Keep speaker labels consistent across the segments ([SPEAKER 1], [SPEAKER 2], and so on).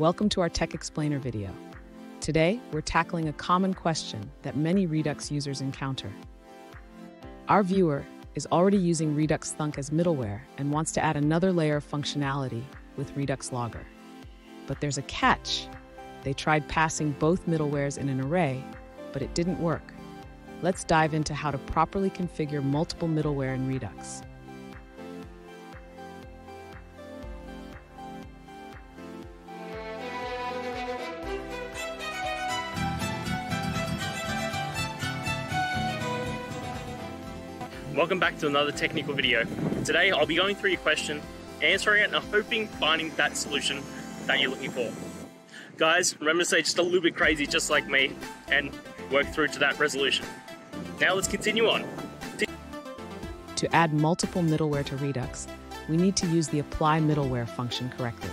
[SPEAKER 1] Welcome to our Tech Explainer video. Today, we're tackling a common question that many Redux users encounter. Our viewer is already using Redux Thunk as middleware and wants to add another layer of functionality with Redux Logger. But there's a catch. They tried passing both middlewares in an array, but it didn't work. Let's dive into how to properly configure multiple middleware in Redux.
[SPEAKER 2] Welcome back to another technical video. Today I'll be going through your question, answering it and hoping finding that solution that you're looking for. Guys, remember to stay just a little bit crazy just like me and work through to that resolution. Now let's continue on.
[SPEAKER 1] To add multiple middleware to Redux, we need to use the apply middleware function correctly.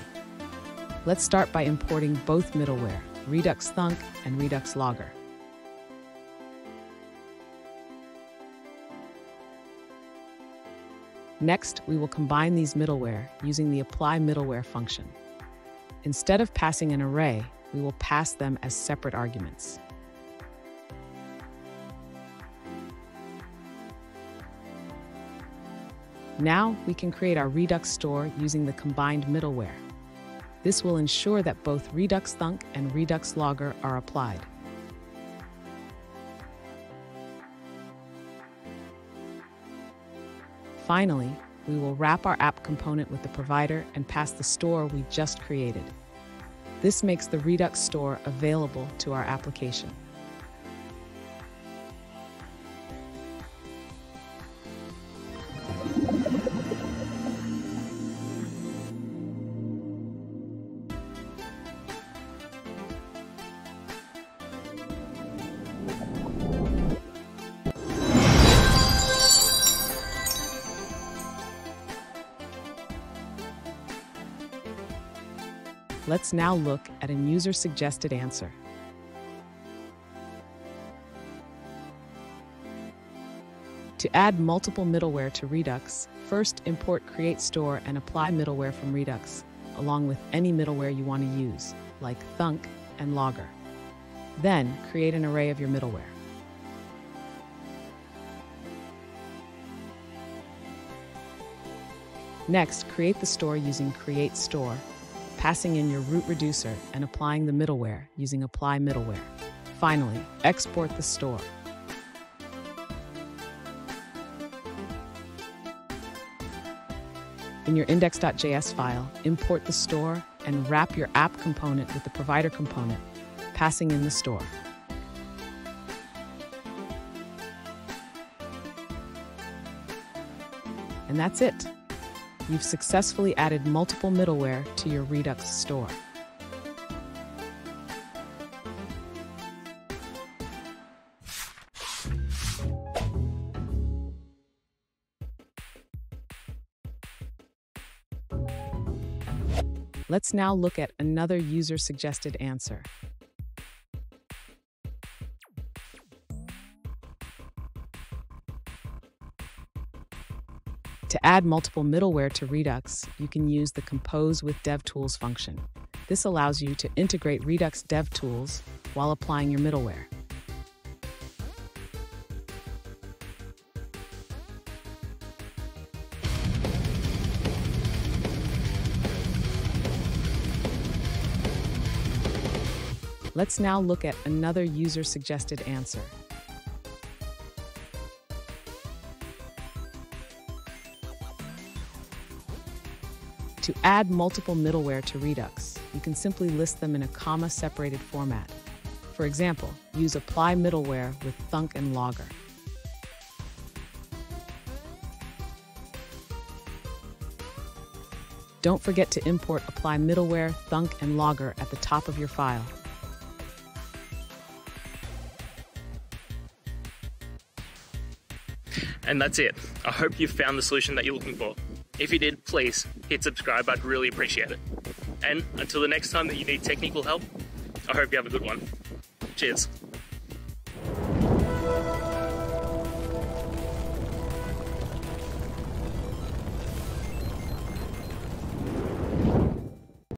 [SPEAKER 1] Let's start by importing both middleware, Redux Thunk and Redux Logger. Next, we will combine these middleware using the apply middleware function. Instead of passing an array, we will pass them as separate arguments. Now we can create our Redux store using the combined middleware. This will ensure that both Redux Thunk and Redux Logger are applied. Finally, we will wrap our app component with the provider and pass the store we just created. This makes the Redux store available to our application. Let's now look at a user-suggested answer. To add multiple middleware to Redux, first import Create Store and apply middleware from Redux, along with any middleware you want to use, like Thunk and Logger. Then, create an array of your middleware. Next, create the store using Create Store passing in your root reducer and applying the middleware using Apply Middleware. Finally, export the store. In your index.js file, import the store and wrap your app component with the provider component, passing in the store. And that's it you've successfully added multiple middleware to your Redux store. Let's now look at another user-suggested answer. To add multiple middleware to Redux, you can use the Compose with DevTools function. This allows you to integrate Redux DevTools while applying your middleware. Let's now look at another user-suggested answer. To add multiple middleware to Redux, you can simply list them in a comma-separated format. For example, use apply middleware with Thunk and Logger. Don't forget to import apply middleware, Thunk, and Logger at the top of your file.
[SPEAKER 2] And that's it. I hope you've found the solution that you're looking for. If you did, please hit subscribe. I'd really appreciate it. And until the next time that you need technical help, I hope you have a good one. Cheers.